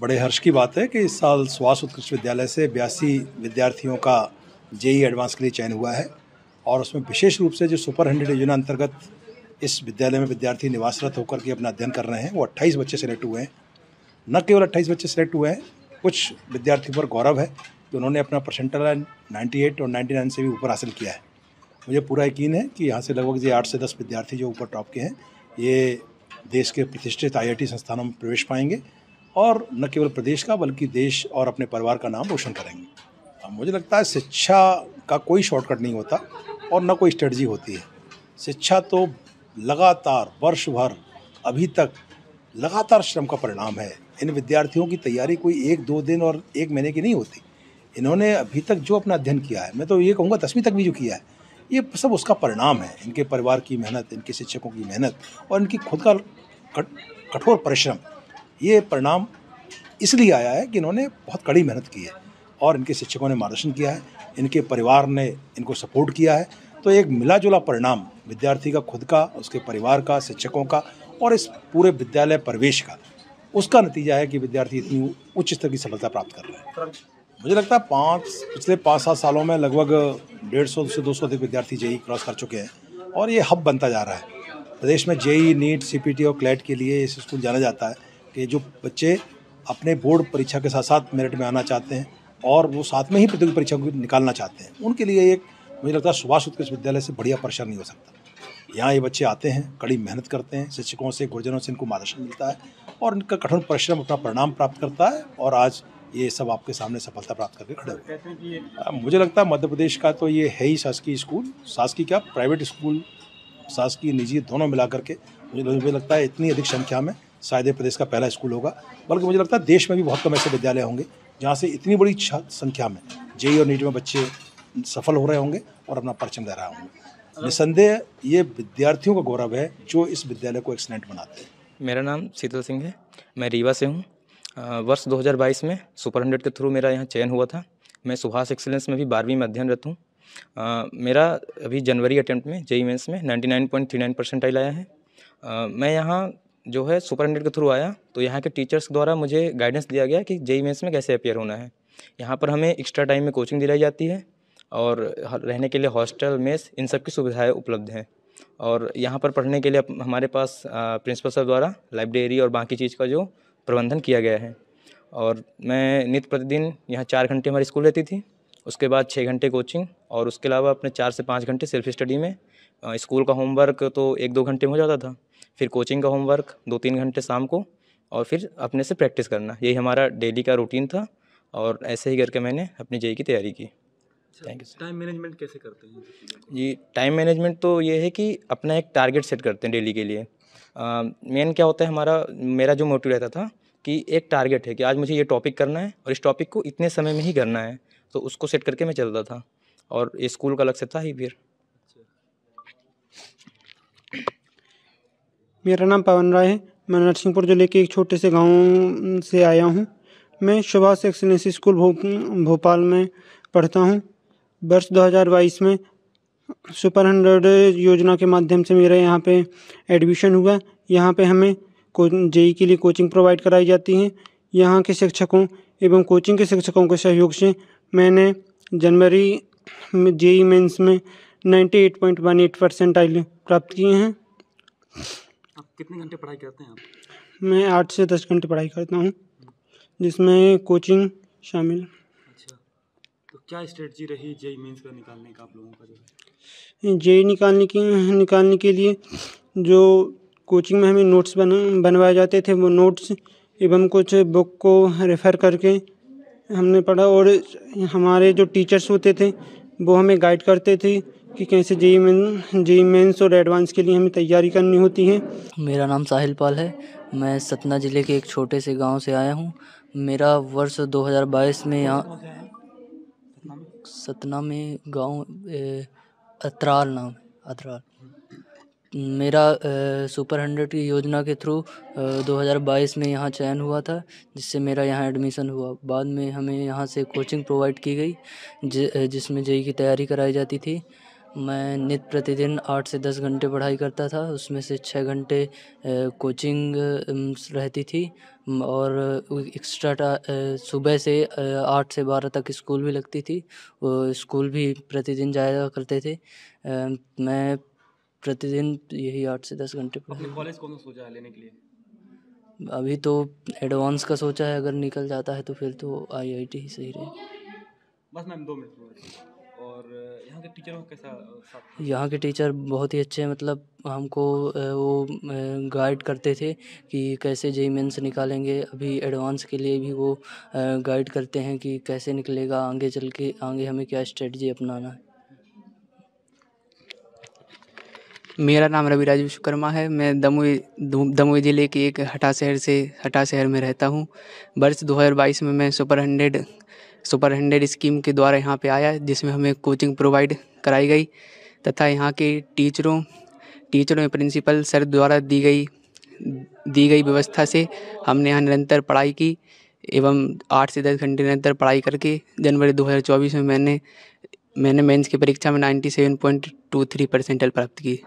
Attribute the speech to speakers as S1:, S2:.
S1: बड़े हर्ष की बात है कि इस साल स्वास उत्कृष्ट विद्यालय से बयासी विद्यार्थियों का जेई एडवांस के लिए चयन हुआ है और उसमें विशेष रूप से जो सुपर हंड्रेड योजना अंतर्गत इस विद्यालय में विद्यार्थी निवासरत होकर के अपना अध्ययन कर रहे हैं, वो अट्ठाईस बच्चे सेलेक्ट हुए हैं। न केवल अट्ठाईस बच्चे सेलेक्ट हुए हैं, कुछ विद्यार्थियों पर गौरव है कि उन्होंने अपना परसेंटाइल 98 और 99 से भी ऊपर हासिल किया है। मुझे पूरा यकीन है कि यहाँ से लगभग ये आठ से दस विद्यार्थी जो ऊपर टॉप के हैं, ये देश के प्रतिष्ठित आईआईटी संस्थानों में प्रवेश पाएँगे और न केवल प्रदेश का, बल्कि देश और अपने परिवार का नाम रोशन करेंगे। मुझे लगता है शिक्षा का कोई शॉर्टकट नहीं होता और न कोई स्ट्रेटजी होती है। शिक्षा तो लगातार वर्ष भर अभी तक लगातार श्रम का परिणाम है। इन विद्यार्थियों की तैयारी कोई एक, दो दिन और एक महीने की नहीं होती। इन्होंने अभी तक जो अपना अध्ययन किया है, मैं तो ये कहूँगा दसवीं तक भी जो किया है, ये सब उसका परिणाम है। इनके परिवार की मेहनत, इनके शिक्षकों की मेहनत और इनकी खुद का कठोर परिश्रम। ये परिणाम इसलिए आया है कि इन्होंने बहुत कड़ी मेहनत की है और इनके शिक्षकों ने मार्गदर्शन किया है, इनके परिवार ने इनको सपोर्ट किया है। तो एक मिला जुला परिणाम विद्यार्थी का, खुद का, उसके परिवार का, शिक्षकों का और इस पूरे विद्यालय प्रवेश का, उसका नतीजा है कि विद्यार्थी इतनी उच्च स्तर की सफलता प्राप्त कर रहे हैं। मुझे लगता है पाँच, पिछले पाँच सात सालों में लगभग डेढ़ सौ से दो सौ अधिक विद्यार्थी जेई क्रॉस कर चुके हैं और ये हब बनता जा रहा है। प्रदेश में जेई, नीट, सीपीटी और क्लैट के लिए इस स्कूल जाना जाता है। कि जो बच्चे अपने बोर्ड परीक्षा के साथ साथ मेरिट में आना चाहते हैं और वो साथ में ही प्रतियोगी परीक्षा को निकालना चाहते हैं, उनके लिए एक मुझे लगता है सुभाष उत्कृष्ट विद्यालय से बढ़िया परिसर नहीं हो सकता। यहाँ ये बच्चे आते हैं, कड़ी मेहनत करते हैं, शिक्षकों से, गुरुजनों से इनको मार्गदर्शन मिलता है और इनका कठोर परिश्रम, अपना परिणाम प्राप्त करता है और आज ये सब आपके सामने सफलता प्राप्त करके खड़े हुए मुझे लगता है मध्य प्रदेश का तो ये है ही शासकीय स्कूल। शासकीय क्या? प्राइवेट स्कूल, शासकीय, निजी, दोनों मिला करके मुझे लगता है इतनी अधिक संख्या में शायद प्रदेश का पहला स्कूल होगा। बल्कि मुझे लगता है देश में भी बहुत कम ऐसे विद्यालय होंगे जहाँ से इतनी बड़ी संख्या में जेई और नीट में बच्चे सफल हो रहे होंगे और अपना परचम दे रहे होंगे। निसंदेह ये विद्यार्थियों का गौरव है जो इस विद्यालय को एक्सलेंट बनाते हैं।
S2: मेरा नाम शीतल सिंह है। मैं रीवा से हूँ। वर्ष 2022 में सुपर हंड्रेड के थ्रू मेरा यहाँ चयन हुआ था। मैं सुभाष एक्सीलेंस में भी बारहवीं में अध्ययनरत हूँ। मेरा अभी जनवरी अटैम्प्ट में जेई मेंस में 99.39 परसेंटाइल आया है। आ, मैं यहाँ जो है सुपर के थ्रू आया तो यहाँ के टीचर्स द्वारा मुझे गाइडेंस दिया गया कि जेई मेंस में कैसे अपेयर होना है। यहाँ पर हमें एक्स्ट्रा टाइम में कोचिंग दिलाई जाती है और रहने के लिए हॉस्टल मेस इन सब की सुविधाएँ उपलब्ध हैं। और यहाँ पर पढ़ने के लिए हमारे पास प्रिंसिपल सर द्वारा लाइब्रेरी और बाकी चीज़ का जो प्रबंधन किया गया है। और मैं नित्य प्रतिदिन यहाँ चार घंटे हमारी स्कूल रहती थी, उसके बाद छः घंटे कोचिंग और उसके अलावा अपने चार से पाँच घंटे सेल्फ स्टडी में स्कूल का होमवर्क तो एक दो घंटे में हो जाता था। फिर कोचिंग का होमवर्क दो तीन घंटे शाम को और फिर अपने से प्रैक्टिस करना। यही हमारा डेली का रूटीन था और ऐसे ही करके मैंने अपनी जेई की तैयारी की।
S3: थैंक यू टाइम मैनेजमेंट कैसे करते हैं?
S2: जी टाइम मैनेजमेंट तो ये है कि अपना एक टारगेट सेट करते हैं डेली के लिए। मेन क्या होता है हमारा मेरा जो मोटिव रहता था कि एक टारगेट है कि आज मुझे ये टॉपिक करना है और इस टॉपिक को इतने समय में ही करना है। तो उसको सेट करके मैं चलता था और ये स्कूल का लक्ष्य था ही फिर।
S4: मेरा नाम पवन राय है। मैं नरसिंहपुर ज़िले के एक छोटे से गाँव से आया हूँ। मैं सुभाष एक्सलेंसी स्कूल भो, भोपाल में पढ़ता हूँ। वर्ष 2022 में सुपर हंड्रेड योजना के माध्यम से मेरा यहाँ पे एडमिशन हुआ। यहाँ पे हमें जेई के लिए कोचिंग प्रोवाइड कराई जाती है। यहाँ के शिक्षकों एवं कोचिंग के शिक्षकों के सहयोग से मैंने जनवरी जेई मेंस में 98.18 परसेंटाइल प्राप्त किए हैं।
S3: कितने घंटे पढ़ाई करते हैं आप?
S4: मैं आठ से दस घंटे पढ़ाई करता हूँ जिसमें कोचिंग शामिल।
S3: अच्छा तो क्या स्ट्रेटजी रही जेई मेंस का निकालने का आप लोगों का जो है?
S4: जेई निकालने की निकालने के लिए जो कोचिंग में हमें नोट्स बन बनवाए जाते थे वो नोट्स एवं कुछ बुक को रेफ़र करके हमने पढ़ा और हमारे जो टीचर्स होते थे वो हमें गाइड करते थे कि कैसे जेई मेन जेई मेन्स और एडवांस के लिए हमें तैयारी करनी होती है।
S5: मेरा नाम साहिल पाल है। मैं सतना ज़िले के एक छोटे से गाँव से आया हूँ। मेरा वर्ष 2022 में यहाँ सतना में गाँव अतराल नाम अतराल। मेरा सुपर हंड्रेड की योजना के थ्रू 2022 में यहाँ चयन हुआ था, जिससे मेरा यहाँ एडमिशन हुआ। बाद में हमें यहाँ से कोचिंग प्रोवाइड की गई जिसमें जेई की तैयारी कराई जाती थी। मैं नित्य प्रतिदिन आठ से दस घंटे पढ़ाई करता था। उसमें से छः घंटे कोचिंग रहती थी। और एक्स्ट्रा टा- सुबह से आठ से बारह तक स्कूल भी लगती थी। वो स्कूल भी प्रतिदिन जाया करते थे। मैं प्रतिदिन यही आठ से दस घंटे
S3: कॉलेज कौन सा सोचा है लेने के लिए?
S5: अभी तो एडवांस का सोचा है। अगर निकल जाता है तो फिर तो आईआईटी ही सही रहेगा
S3: बस मैम दो मिनट। और यहाँ के टीचरों का कैसा साथ
S5: यहाँ के टीचर बहुत ही अच्छे हैं मतलब हमको वो गाइड करते थे कि कैसे जेई मेंस निकालेंगे। अभी एडवांस के लिए भी वो गाइड करते हैं कि कैसे निकलेगा आगे चल के आगे हमें क्या स्ट्रेटजी अपनाना है।
S6: मेरा नाम रविराज विश्वकर्मा है। मैं दमोई दमोई ज़िले के एक हटा शहर से हटा शहर में रहता हूँ। वर्ष 2022 में मैं super hundred super hundred scheme के द्वारा यहाँ पे आया जिसमें हमें कोचिंग प्रोवाइड कराई गई तथा यहाँ के टीचरों टीचरों प्रिंसिपल सर द्वारा दी गई दी गई व्यवस्था से हमने यहाँ निरंतर पढ़ाई की एवं आठ से दस घंटे निरंतर पढ़ाई करके जनवरी 2024 में मैंने मैंने मेंस की परीक्षा में 97.23 परसेंटाइल प्राप्त की।